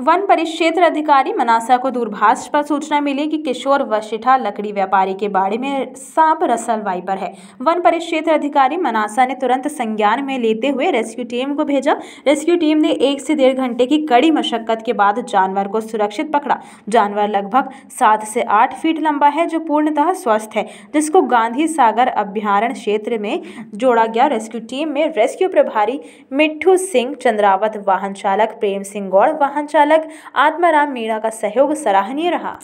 One परिक्षेत्र अधिकारी मनासा को दूरभाष पर सूचना मिली कि किशोर वशिठा लकड़ी व्यापारी के बाड़े में सांप रसलवाई पर है। वन परिक्षेत्र अधिकारी मनासा ने तुरंत संज्ञान में लेते हुए रेस्क्यू टीम को भेजा। रेस्क्यू टीम ने एक से डेढ़ घंटे की कड़ी मशक्कत के बाद जानवर को सुरक्षित पकड़ा। जानवर लगभग सात से आठ फीट लंबा है, जो पूर्णतः स्वस्थ है, जिसको गांधी सागर अभ्यारण क्षेत्र में जोड़ा गया। रेस्क्यू टीम में रेस्क्यू प्रभारी मिट्ठू सिंह, चंद्रावत वाहन चालक प्रेम सिंह गौड़ वाहन चालक आत्माराम मीणा का सहयोग सराहनीय रहा।